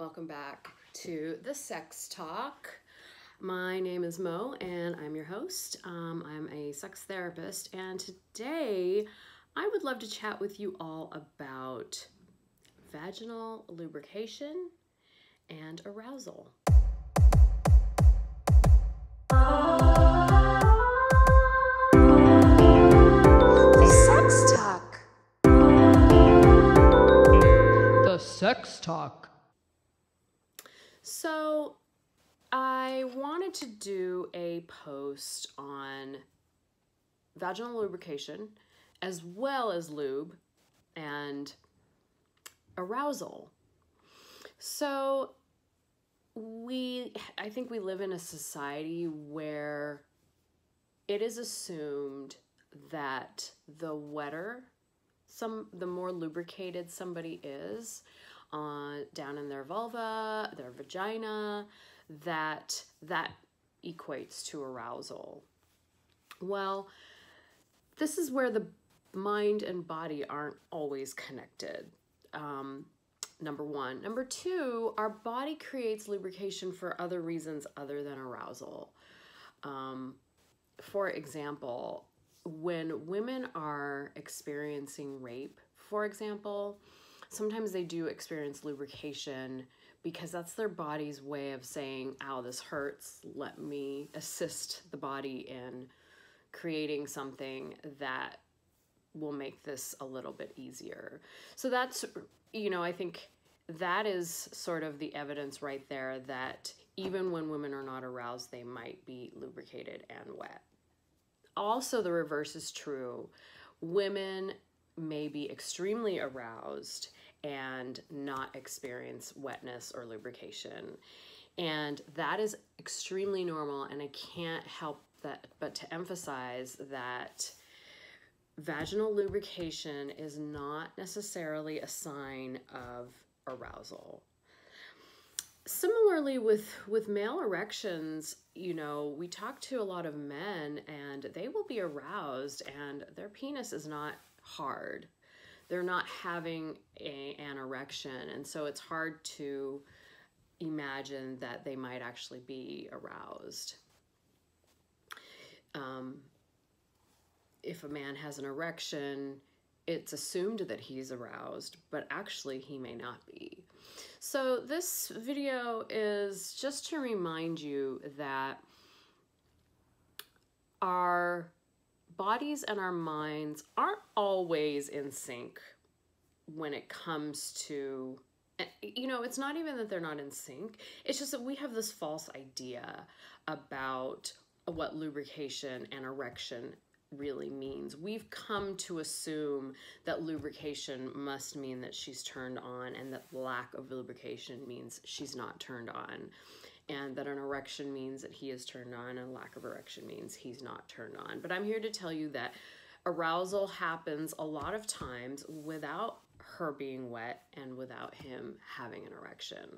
Welcome back to the Sex Talk. My name is Mou and I'm your host. Um, I'm a sex therapist, and today I would love to chat with you all about vaginal lubrication and arousal. The Sex Talk. The Sex Talk. So, I wanted to do a post on vaginal lubrication as well as lube and arousal. So, we, I think we live in a society where it is assumed that the wetter some the more lubricated somebody is uh, down in their vulva their vagina that that equates to arousal. Well this is where the mind and body aren't always connected um, number one. Number two our body creates lubrication for other reasons other than arousal. Um, for example when women are experiencing rape, for example, sometimes they do experience lubrication because that's their body's way of saying, ow, this hurts. Let me assist the body in creating something that will make this a little bit easier. So that's, you know, I think that is sort of the evidence right there that even when women are not aroused, they might be lubricated and wet also the reverse is true. Women may be extremely aroused and not experience wetness or lubrication. And that is extremely normal and I can't help that but to emphasize that vaginal lubrication is not necessarily a sign of arousal similarly with with male erections you know we talk to a lot of men and they will be aroused and their penis is not hard they're not having a, an erection. And so it's hard to imagine that they might actually be aroused. Um, if a man has an erection it's assumed that he's aroused but actually he may not be. So this video is just to remind you that our bodies and our minds aren't always in sync when it comes to eh, you know it's not even that they're not in sync it's just that we have this false idea about what lubrication and erection really means. We've come to assume that lubrication must mean that she's turned on and that lack of lubrication means she's not turned on. And that an erection means that he is turned on and lack of erection means he's not turned on. But I'm here to tell you that arousal happens a lot of times without her being wet and without him having an erection.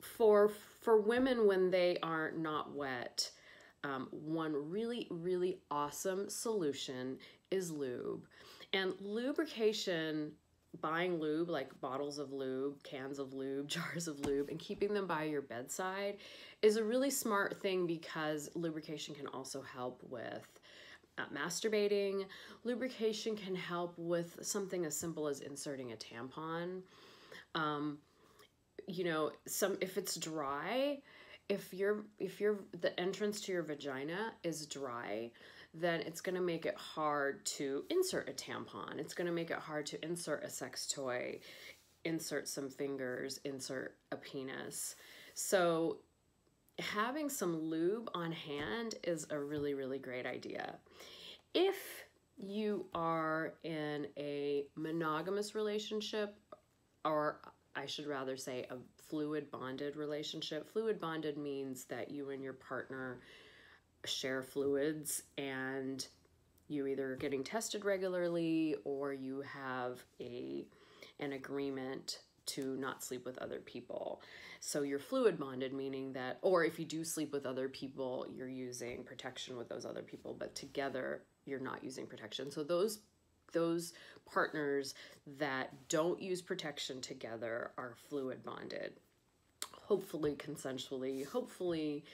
For for women when they are not wet, um, one really, really awesome solution is lube. And lubrication, buying lube, like bottles of lube, cans of lube, jars of lube, and keeping them by your bedside is a really smart thing because lubrication can also help with uh, masturbating. Lubrication can help with something as simple as inserting a tampon. Um, you know, some if it's dry, if your if your the entrance to your vagina is dry then it's going to make it hard to insert a tampon it's going to make it hard to insert a sex toy insert some fingers insert a penis so having some lube on hand is a really really great idea if you are in a monogamous relationship or I should rather say a fluid bonded relationship. Fluid bonded means that you and your partner share fluids and you either are getting tested regularly or you have a an agreement to not sleep with other people. So you're fluid bonded, meaning that, or if you do sleep with other people, you're using protection with those other people, but together you're not using protection. So those those partners that don't use protection together are fluid bonded. Hopefully, consensually, hopefully,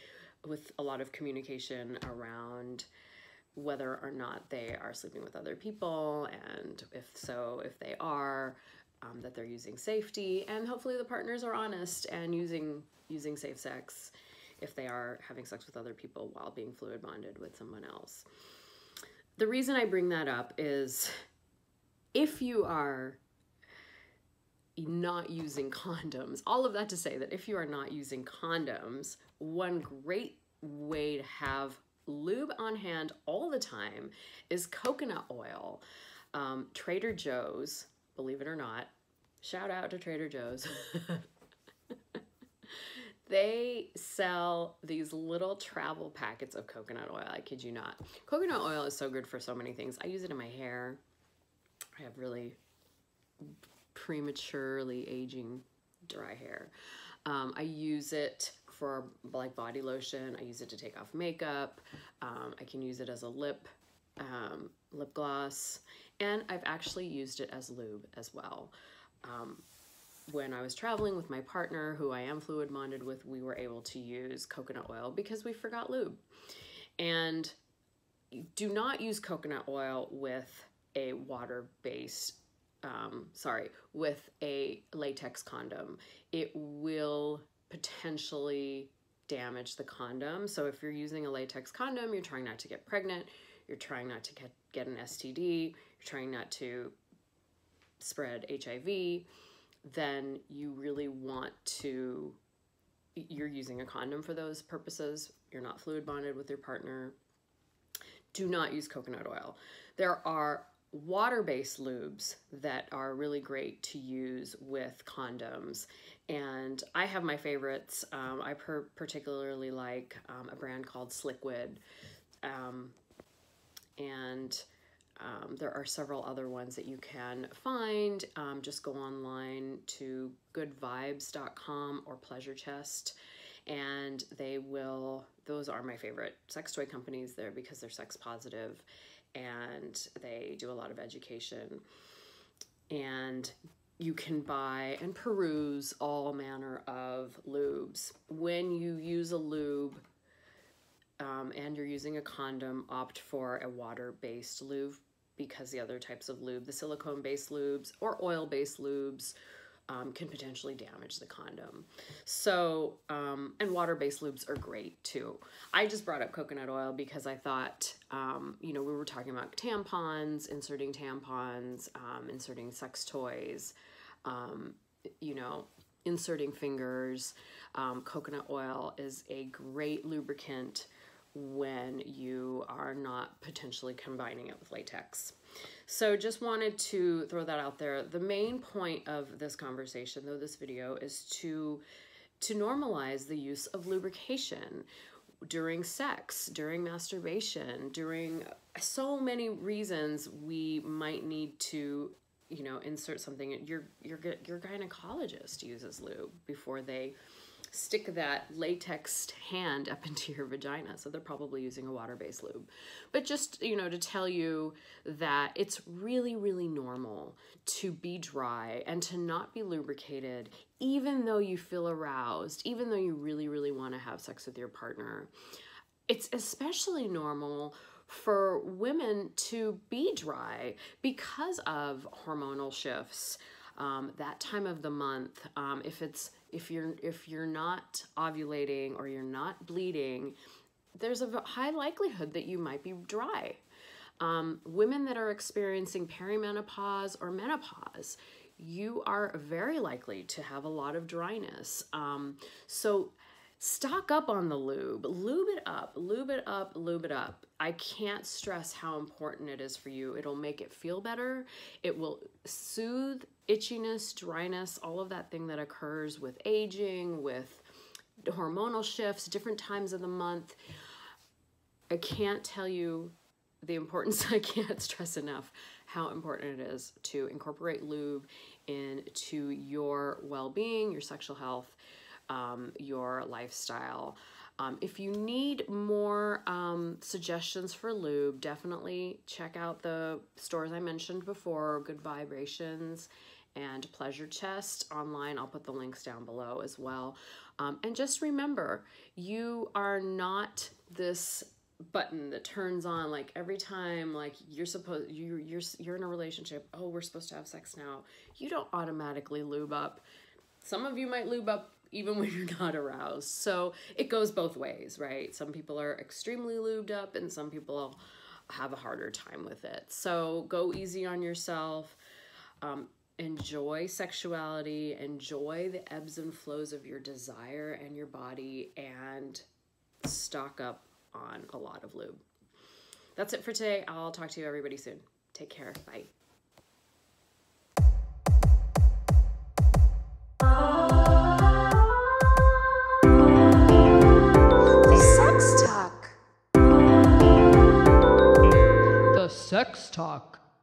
with a lot of communication around whether or not they are sleeping with other people, and if so, if they are, um, that they're using safety, and hopefully the partners are honest and using using safe sex if they are having sex with other people while being fluid bonded with someone else. The reason I bring that up is if you are not using condoms, all of that to say that if you are not using condoms, one great way to have lube on hand all the time is coconut oil. Um, Trader Joe's, believe it or not, shout out to Trader Joe's. they sell these little travel packets of coconut oil. I kid you not. Coconut oil is so good for so many things. I use it in my hair. I have really prematurely aging dry hair. Um, I use it for like body lotion. I use it to take off makeup. Um, I can use it as a lip um, lip gloss, and I've actually used it as lube as well. Um, when I was traveling with my partner, who I am fluid bonded with, we were able to use coconut oil because we forgot lube. And do not use coconut oil with a water based, um, sorry, with a latex condom. It will potentially damage the condom. So if you're using a latex condom, you're trying not to get pregnant, you're trying not to get, get an STD, you're trying not to spread HIV then you really want to, you're using a condom for those purposes. You're not fluid bonded with your partner. Do not use coconut oil. There are water-based lubes that are really great to use with condoms and I have my favorites. Um, I particularly like um, a brand called Sliquid um, and um, there are several other ones that you can find. Um, just go online to goodvibes.com or Pleasure Chest, and they will, those are my favorite sex toy companies there because they're sex positive and they do a lot of education. And you can buy and peruse all manner of lubes. When you use a lube, um, and you're using a condom, opt for a water-based lube because the other types of lube, the silicone-based lubes or oil-based lubes, um, can potentially damage the condom. So, um, and water-based lubes are great too. I just brought up coconut oil because I thought, um, you know, we were talking about tampons, inserting tampons, um, inserting sex toys, um, you know, inserting fingers. Um, coconut oil is a great lubricant when you are not potentially combining it with latex. So just wanted to throw that out there. The main point of this conversation, though this video, is to to normalize the use of lubrication during sex, during masturbation, during so many reasons we might need to, you know, insert something. Your your your gynecologist uses lube before they stick that latex hand up into your vagina. So they're probably using a water-based lube. But just, you know, to tell you that it's really, really normal to be dry and to not be lubricated, even though you feel aroused, even though you really, really want to have sex with your partner. It's especially normal for women to be dry because of hormonal shifts. Um, that time of the month, um, if it's if you're if you're not ovulating or you're not bleeding, there's a high likelihood that you might be dry. Um, women that are experiencing perimenopause or menopause, you are very likely to have a lot of dryness. Um, so stock up on the lube, lube it up, lube it up, lube it up. I can't stress how important it is for you. It'll make it feel better. It will soothe itchiness, dryness, all of that thing that occurs with aging, with hormonal shifts, different times of the month. I can't tell you the importance, I can't stress enough how important it is to incorporate lube into your well being, your sexual health, um, your lifestyle. Um, if you need more um, suggestions for lube, definitely check out the stores I mentioned before Good Vibrations and Pleasure Chest online. I'll put the links down below as well. Um, and just remember, you are not this button that turns on like every time like you're supposed you you're you're in a relationship oh we're supposed to have sex now you don't automatically lube up some of you might lube up even when you're not aroused so it goes both ways right some people are extremely lubed up and some people have a harder time with it so go easy on yourself um, enjoy sexuality enjoy the ebbs and flows of your desire and your body and stock up on a lot of lube. That's it for today. I'll talk to you everybody soon. Take care. Bye. Sex Talk.